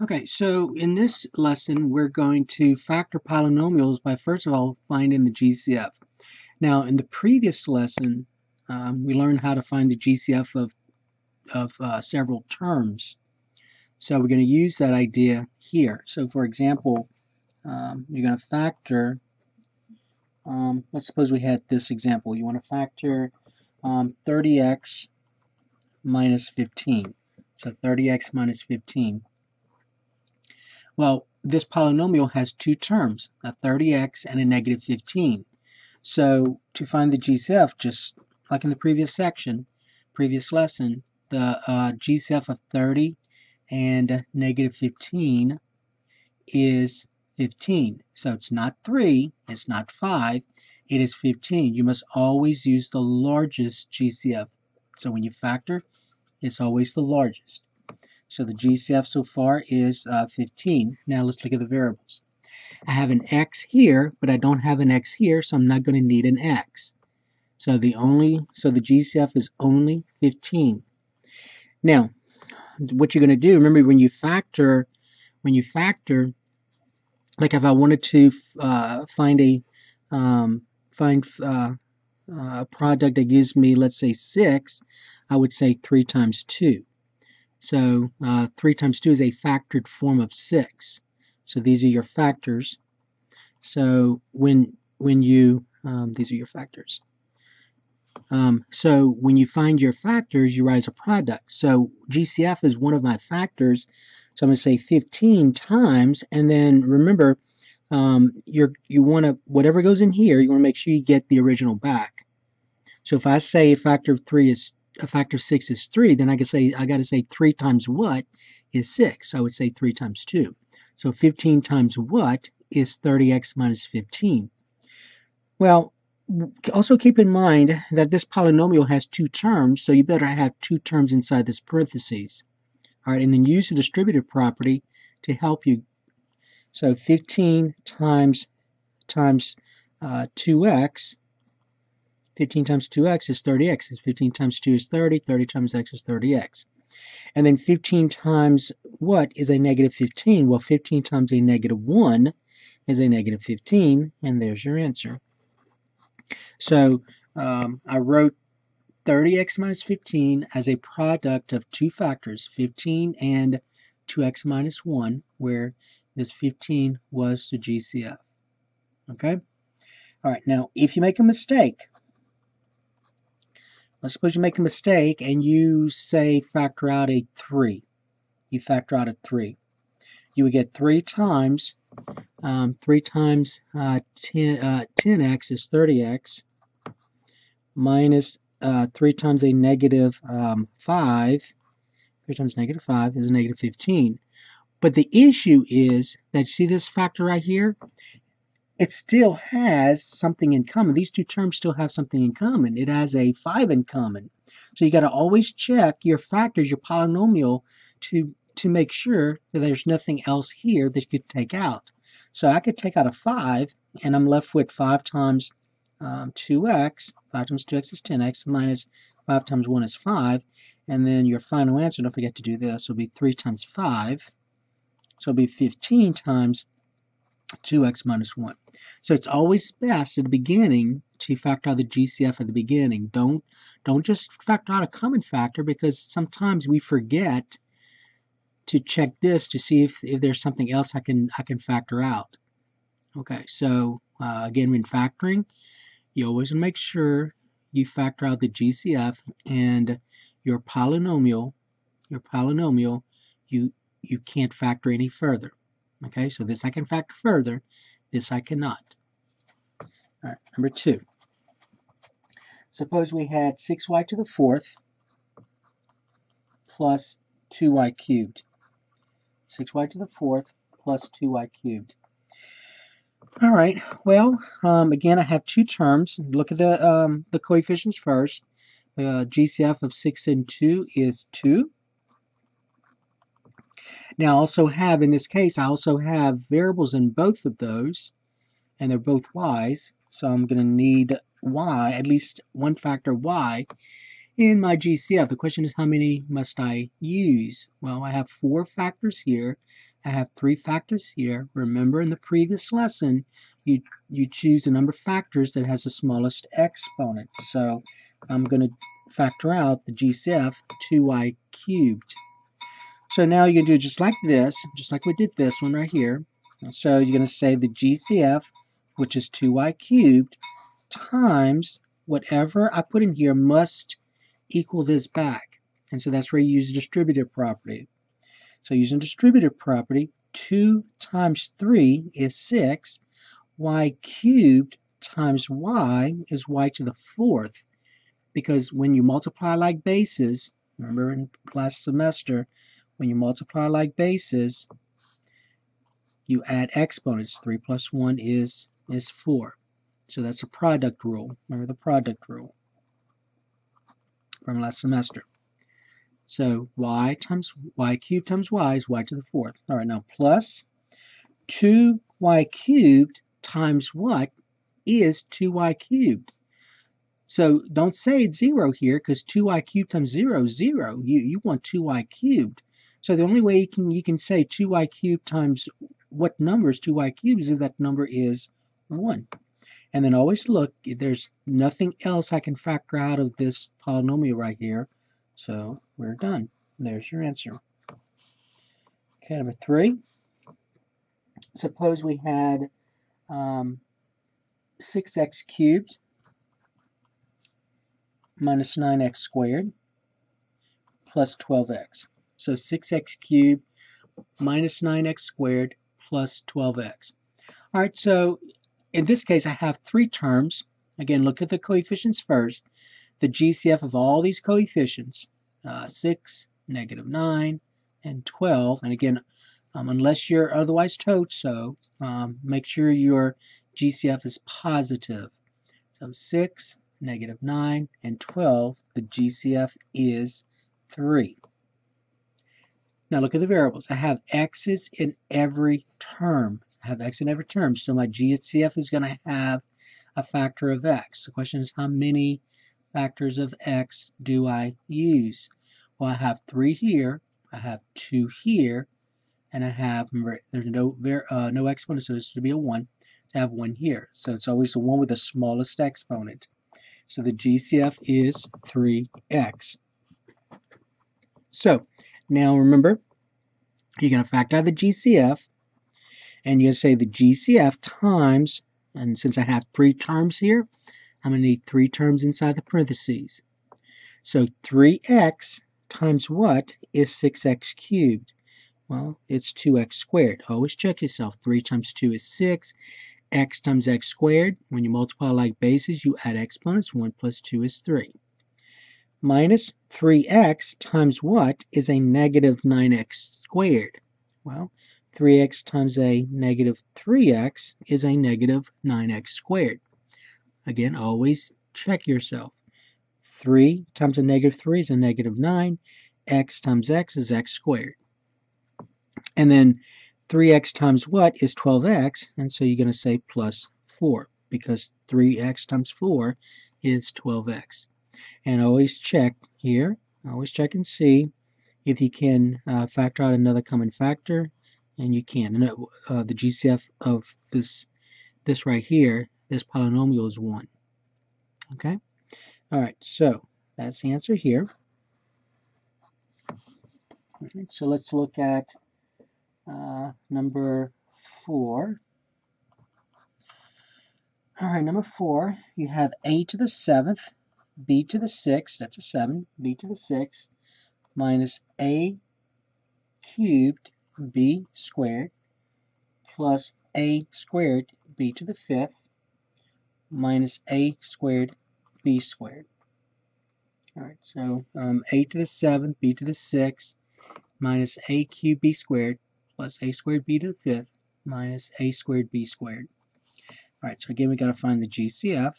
Okay, so in this lesson, we're going to factor polynomials by first of all finding the GCF. Now, in the previous lesson, um, we learned how to find the GCF of, of uh, several terms. So we're going to use that idea here. So for example, um, you're going to factor, um, let's suppose we had this example. You want to factor 30x um, minus 15. So 30x minus 15. Well, this polynomial has two terms, a 30x and a negative 15. So to find the GCF, just like in the previous section, previous lesson, the uh, GCF of 30 and negative 15 is 15. So it's not 3, it's not 5, it is 15. You must always use the largest GCF. So when you factor, it's always the largest. So the GCF so far is uh, 15. Now let's look at the variables. I have an x here, but I don't have an x here, so I'm not going to need an x. So the only so the GCF is only 15. Now, what you're going to do, remember when you factor, when you factor, like if I wanted to uh, find a um, find uh, a product that gives me, let's say, 6, I would say 3 times 2. So uh, 3 times 2 is a factored form of 6. So these are your factors. So when when you um, these are your factors. Um, so when you find your factors, you write a product. So GCF is one of my factors. So I'm going to say 15 times, and then remember, um, you're you want to whatever goes in here, you want to make sure you get the original back. So if I say a factor of three is a factor of 6 is 3, then I can say I got to say 3 times what is 6. So I would say 3 times 2. So 15 times what is 30x minus 15. Well, also keep in mind that this polynomial has two terms, so you better have two terms inside this parentheses. All right, and then use the distributive property to help you. So 15 times times uh, 2x 15 times 2x is 30x. 15 times 2 is 30. 30 times x is 30x. And then 15 times what is a negative 15? Well, 15 times a negative 1 is a negative 15, and there's your answer. So um, I wrote 30x minus 15 as a product of two factors, 15 and 2x minus 1, where this 15 was the GCF. Okay? All right, now if you make a mistake, Let's suppose you make a mistake and you say factor out a 3. You factor out a 3. You would get 3 times, um, 3 times uh, 10, uh, 10x is 30x, minus uh, 3 times a negative, um, 5, 3 times negative 5 is a negative 15. But the issue is that you see this factor right here? It still has something in common. These two terms still have something in common. It has a 5 in common. So you got to always check your factors, your polynomial, to, to make sure that there's nothing else here that you could take out. So I could take out a 5, and I'm left with 5 times um, 2x. 5 times 2x is 10x, minus 5 times 1 is 5. And then your final answer, don't forget to do this, will be 3 times 5. So it'll be 15 times 2x minus 1. So it's always best at the beginning to factor out the GCF at the beginning. Don't don't just factor out a common factor because sometimes we forget to check this to see if, if there's something else I can I can factor out. Okay, so uh, again, when factoring, you always make sure you factor out the GCF and your polynomial, your polynomial, you you can't factor any further. Okay, so this I can factor further, this I cannot. All right, number two. Suppose we had 6y to the fourth plus 2y cubed. 6y to the fourth plus 2y cubed. All right, well, um, again, I have two terms. Look at the, um, the coefficients first. Uh, GCF of 6 and 2 is 2. Now I also have, in this case, I also have variables in both of those, and they're both y's, so I'm going to need y, at least one factor y, in my GCF, the question is how many must I use? Well, I have four factors here. I have three factors here. Remember in the previous lesson, you, you choose the number of factors that has the smallest exponent. So I'm going to factor out the GCF 2y cubed. So now you do just like this, just like we did this one right here. So you're going to say the GCF, which is 2y cubed, times whatever I put in here must equal this back. And so that's where you use the distributive property. So using distributive property, 2 times 3 is 6. y cubed times y is y to the fourth. Because when you multiply like bases, remember in last semester, when you multiply like bases, you add exponents. 3 plus 1 is, is 4. So that's a product rule. Remember the product rule from last semester. So y times y cubed times y is y to the fourth. All right, now plus 2y cubed times what is 2y cubed. So don't say it's 0 here because 2y cubed times 0 is 0. You, you want 2y cubed. So the only way you can, you can say 2y cubed times what number is 2y cubed is if that number is 1. And then always look, there's nothing else I can factor out of this polynomial right here. So we're done. There's your answer. Okay, number three. Suppose we had um, 6x cubed minus 9x squared plus 12x. So 6x cubed minus 9x squared plus 12x. All right, so in this case, I have three terms. Again, look at the coefficients first. The GCF of all these coefficients, uh, 6, negative 9, and 12. And again, um, unless you're otherwise told so, um, make sure your GCF is positive. So 6, negative 9, and 12, the GCF is 3. Now look at the variables. I have x's in every term. I have x in every term, so my GCF is going to have a factor of x. The question is how many factors of x do I use? Well, I have three here, I have two here, and I have, remember, there's no uh, no exponent, so this would be a 1. I have 1 here. So it's always the one with the smallest exponent. So the GCF is 3x. So now remember, you're going to factor out the GCF, and you're going to say the GCF times, and since I have three terms here, I'm going to need three terms inside the parentheses. So 3x times what is 6x cubed? Well, it's 2x squared. Always check yourself. 3 times 2 is 6. x times x squared. When you multiply like bases, you add exponents. 1 plus 2 is 3 minus 3x times what is a negative 9x squared? Well, 3x times a negative 3x is a negative 9x squared. Again, always check yourself. 3 times a negative 3 is a negative 9. x times x is x squared. And then 3x times what is 12x? And so you're going to say plus 4 because 3x times 4 is 12x and always check here always check and see if you can uh, factor out another common factor and you can. And uh, the GCF of this this right here this polynomial is 1 okay? Alright so that's the answer here. Right, so let's look at uh, number 4 Alright, number 4, you have a to the 7th b to the 6, that's a 7, b to the 6, minus a cubed b squared plus a squared b to the 5th minus a squared b squared. Alright, so um, a to the 7th, b to the 6th, minus a cubed b squared plus a squared b to the 5th minus a squared b squared. Alright, so again we got to find the GCF.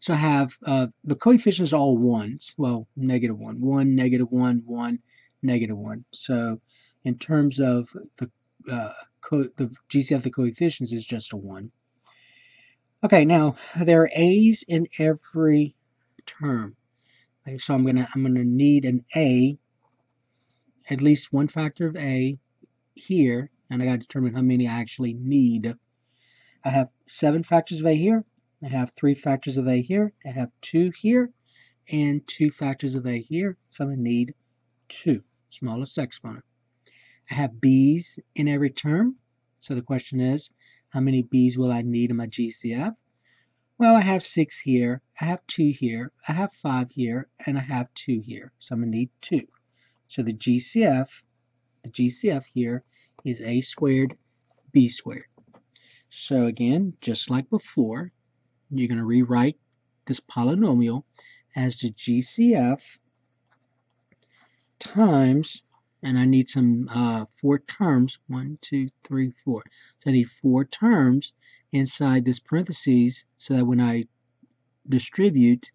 So I have uh, the coefficients all ones. Well, negative one, one, negative one, one, negative one. So in terms of the uh, the GCF the coefficients is just a one. Okay, now there are A's in every term. So I'm gonna I'm gonna need an A, at least one factor of A here, and I gotta determine how many I actually need. I have seven factors of A here, I have three factors of A here, I have two here, and two factors of A here, so I'm gonna need two, smallest exponent. I have B's in every term, so the question is, how many B's will I need in my GCF? Well, I have six here, I have two here, I have five here, and I have two here. So I'm going to need two. So the GCF, the GCF here is a squared b squared. So again, just like before, you're going to rewrite this polynomial as the GCF times and I need some uh, four terms. One, two, three, four. So I need four terms inside this parentheses so that when I distribute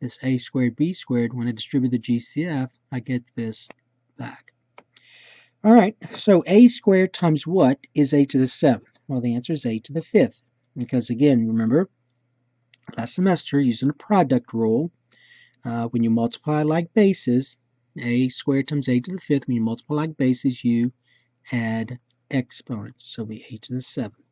this a squared b squared, when I distribute the GCF, I get this back. All right, so a squared times what is a to the seventh? Well, the answer is a to the fifth. Because again, remember, last semester, using the product rule, uh, when you multiply like bases, a squared times a to the fifth. When you multiply like bases, you add exponents. So be a to the seventh.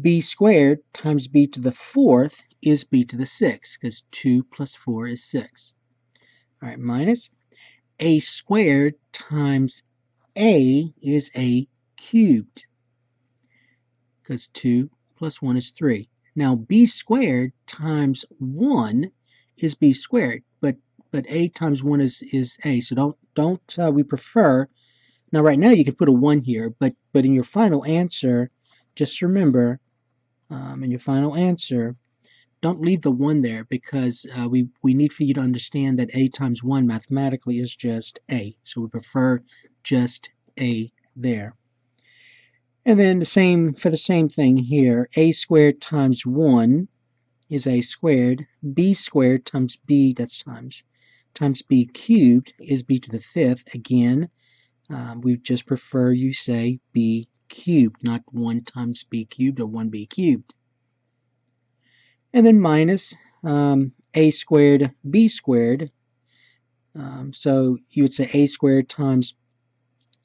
b squared times b to the fourth is b to the sixth, because 2 plus 4 is 6. All right, minus a squared times a is a cubed, because 2 plus 1 is 3. Now b squared times 1 is b squared, but but a times 1 is, is a. So don't, don't uh, we prefer, now right now you can put a 1 here, but, but in your final answer, just remember, um, in your final answer, don't leave the 1 there because uh, we, we need for you to understand that a times 1 mathematically is just a. So we prefer just a there. And then the same for the same thing here, a squared times 1 is a squared, b squared times b, that's times, times b cubed is b to the fifth. Again, um, we just prefer you say b cubed, not 1 times b cubed or 1b cubed. And then minus um, a squared b squared. Um, so you would say a squared times,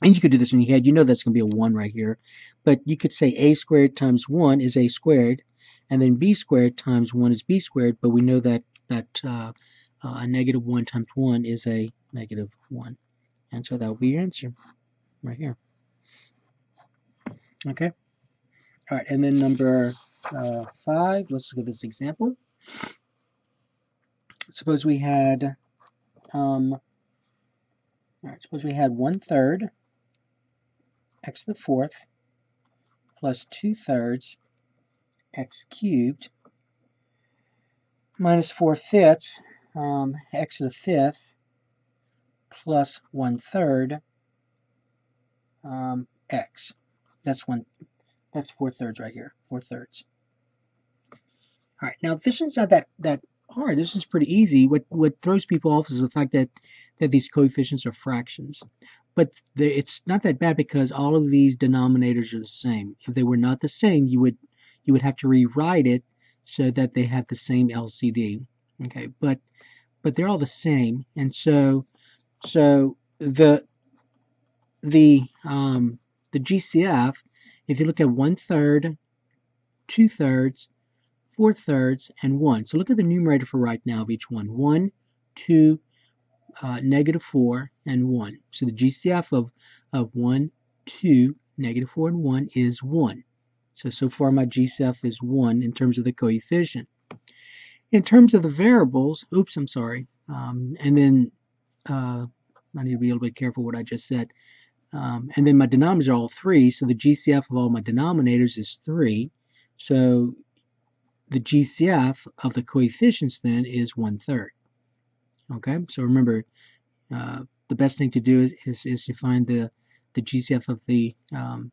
and you could do this in your head, you know that's going to be a 1 right here, but you could say a squared times 1 is a squared, and then b squared times 1 is b squared, but we know that, that uh, uh, a negative 1 times 1 is a negative 1. And so that will be your answer right here. Okay. All right, and then number uh, 5, let's look at this example. Suppose we had, um, all right, suppose we had 1 third x to the fourth plus 2 thirds x cubed minus 4 fifths um, x to the fifth plus one third um, x. That's one. That's four thirds right here. Four thirds. All right. Now this is not that that hard. This is pretty easy. What what throws people off is the fact that that these coefficients are fractions. But the, it's not that bad because all of these denominators are the same. If they were not the same, you would you would have to rewrite it so that they have the same LCD. Okay, but but they're all the same, and so so the the um, the GCF, if you look at one third, two thirds, four thirds, and one. So look at the numerator for right now of each one. One, two, uh, negative four, and one. So the GCF of of one, two, negative four, and one is one. So so far my GCF is one in terms of the coefficient. In terms of the variables, oops, I'm sorry. Um, and then uh, I need to be a little bit careful what I just said. Um, and then my denominators are all 3, so the GCF of all my denominators is 3. So the GCF of the coefficients then is 1 third. Okay, so remember, uh, the best thing to do is, is, is, to find the, the GCF of the, um,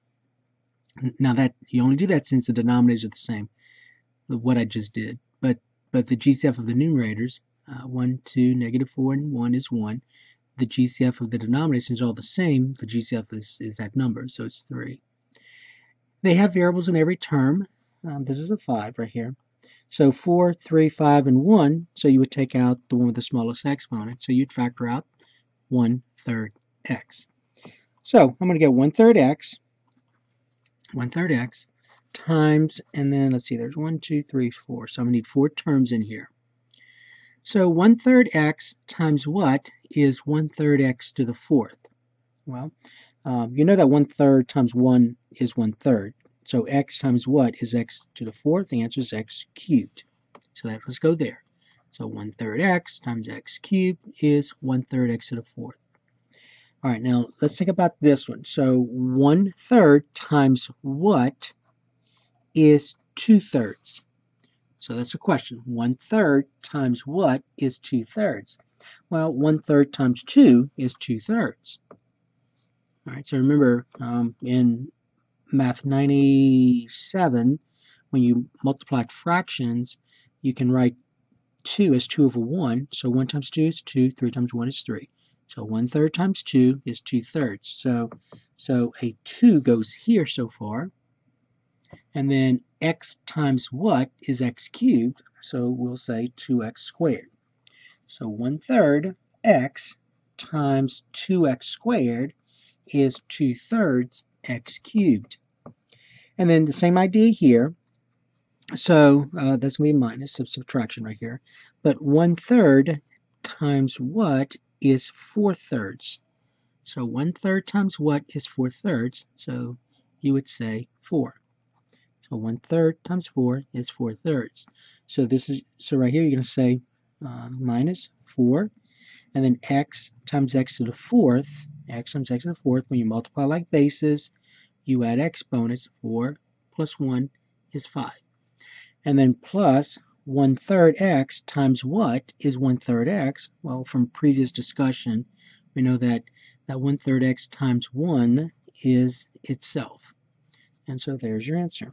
now that, you only do that since the denominators are the same, what I just did. But but the GCF of the numerators, uh, 1, 2, negative 4, and 1 is 1. The GCF of the denominators is all the same. The GCF is, is that number, so it's 3. They have variables in every term. Um, this is a 5 right here. So 4, 3, 5, and 1, so you would take out the one with the smallest exponent. So you'd factor out 1 third x. So I'm going to get 1 third x, 1 third x, times, and then let's see, there's 1, 2, 3, 4. So I'm going to need four terms in here. So 1 third x times what is 1 third x to the fourth? Well, um, you know that 1 third times 1 is 1 third. So x times what is x to the fourth? The answer is x cubed. So that let's go there. So 1 third x times x cubed is 1 third x to the fourth. All right, now let's think about this one. So 1 third times what is 2 thirds? So that's a question. 1 third times what is 2 thirds? Well, 1 third times 2 is 2 thirds. All right, so remember um, in Math 97, when you multiply fractions, you can write 2 as 2 over 1. So 1 times 2 is 2, 3 times 1 is 3. So 1 third times 2 is 2 thirds. So, so a 2 goes here so far. And then x times what is x cubed? So we'll say 2x squared. So 1 third x times 2x squared is 2 thirds x cubed. And then the same idea here. So uh, that's going to be minus of subtraction right here. But 1 third times what is 4 thirds. So 1 third times what is 4 thirds. So you would say 4. So 1 third times 4 is 4 thirds. So this is so right here you're going to say uh, minus 4 and then x times x to the fourth x times x to the fourth when you multiply like bases you add exponents, 4 plus 1 is 5. And then plus 1 third x times what is 1 third x? Well, from previous discussion, we know that that 1 third x times 1 is itself. And so there's your answer.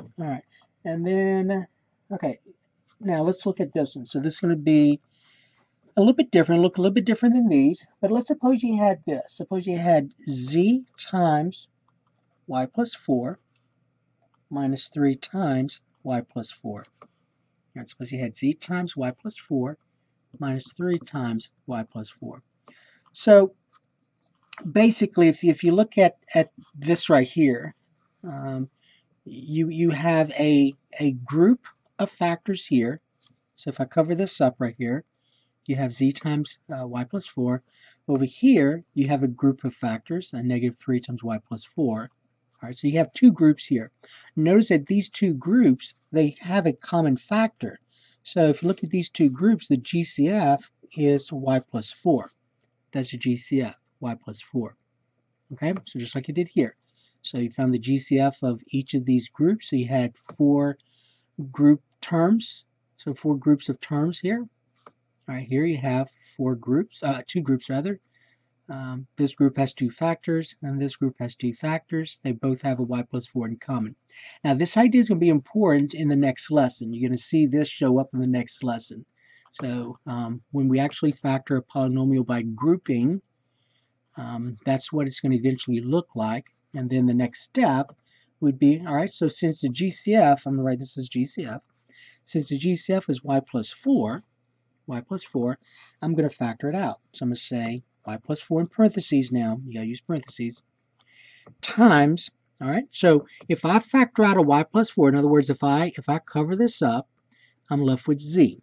All right, and then, okay, now let's look at this one. So this is going to be a little bit different, look a little bit different than these. But let's suppose you had this. Suppose you had z times y plus 4 minus 3 times y plus 4. Right, suppose you had z times y plus 4 minus 3 times y plus 4. So basically, if you, if you look at, at this right here, um, you, you have a, a group of factors here. So if I cover this up right here, you have z times uh, y plus 4. Over here, you have a group of factors, a negative 3 times y plus 4. All right, so you have two groups here. Notice that these two groups, they have a common factor. So if you look at these two groups, the GCF is y plus 4. That's the GCF, y plus 4. Okay, so just like you did here. So you found the GCF of each of these groups. So you had four group terms, so four groups of terms here. All right, here you have four groups, uh, two groups rather. Um, this group has two factors, and this group has two factors. They both have a y plus 4 in common. Now, this idea is going to be important in the next lesson. You're going to see this show up in the next lesson. So, um, when we actually factor a polynomial by grouping, um, that's what it's going to eventually look like. And then the next step would be, all right, so since the GCF, I'm going to write this as GCF, since the GCF is y plus 4, y plus 4, I'm going to factor it out. So I'm going to say y plus 4 in parentheses now. You got to use parentheses. Times, all right, so if I factor out a y plus 4, in other words, if I, if I cover this up, I'm left with z.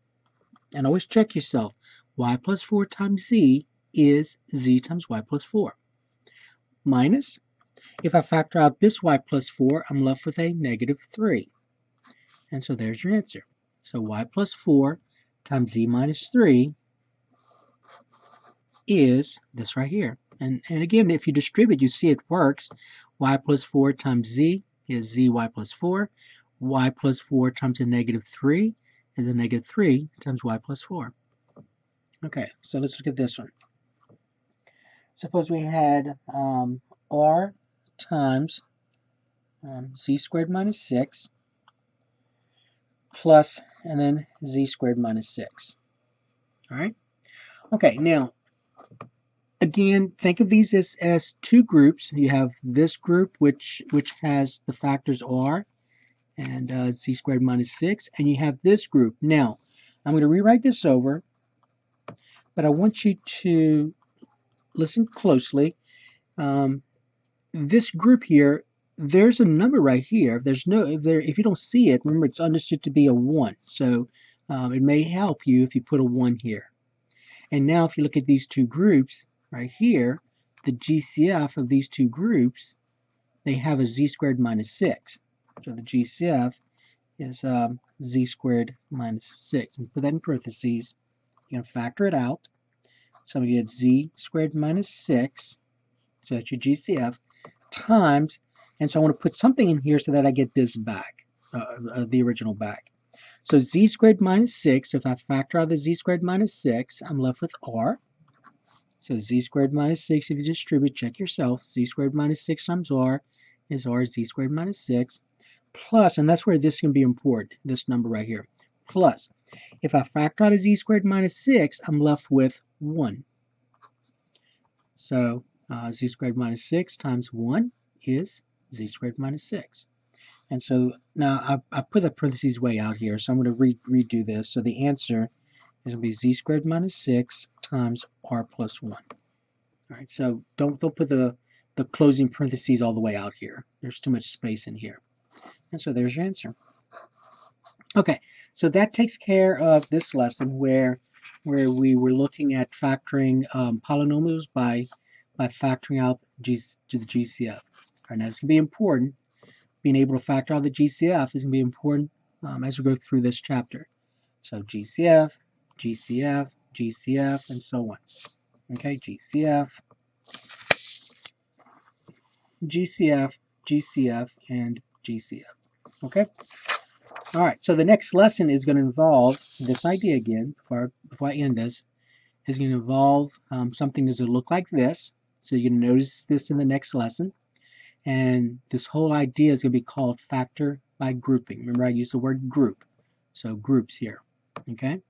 And always check yourself. y plus 4 times z is z times y plus 4. Minus, if I factor out this y plus 4, I'm left with a negative 3. And so there's your answer. So y plus 4 times z minus 3 is this right here. And, and again, if you distribute, you see it works. y plus 4 times z is zy plus 4. y plus 4 times a negative 3 is a negative 3 times y plus 4. Okay, so let's look at this one. Suppose we had um, r times um, z squared minus 6 plus and then z squared minus 6. All right? Okay, now, again, think of these as, as two groups. You have this group, which, which has the factors r and uh, z squared minus 6, and you have this group. Now, I'm going to rewrite this over, but I want you to listen closely. Um, this group here, there's a number right here. There's no, if, there, if you don't see it, remember it's understood to be a 1. So um, it may help you if you put a 1 here. And now if you look at these two groups right here, the GCF of these two groups, they have a z squared minus 6. So the GCF is um, z squared minus 6. And put that in parentheses. You're going to factor it out. So we get z squared minus 6. So that's your GCF times, and so I want to put something in here so that I get this back, uh, uh, the original back. So z squared minus 6, if I factor out the z squared minus 6, I'm left with r. So z squared minus 6, if you distribute, check yourself. z squared minus 6 times r is r z squared minus 6 plus, and that's where this can be important, this number right here, plus. If I factor out a z squared minus 6, I'm left with 1. So uh, z squared minus 6 times 1 is z squared minus 6. And so now I, I put the parentheses way out here, so I'm going to re redo this. So the answer is going to be z squared minus 6 times r plus 1. All right, so don't, don't put the, the closing parentheses all the way out here. There's too much space in here. And so there's your answer. Okay, so that takes care of this lesson where where we were looking at factoring um, polynomials by by factoring out G to the GCF. And that's going to be important. Being able to factor out the GCF is going to be important um, as we go through this chapter. So GCF, GCF, GCF, and so on. Okay, GCF, GCF, GCF, and GCF. Okay? All right, so the next lesson is going to involve this idea again, before, before I end this, is going to involve um, something that's going to look like this. So you're going to notice this in the next lesson. And this whole idea is going to be called factor by grouping. Remember I used the word group. So groups here. Okay?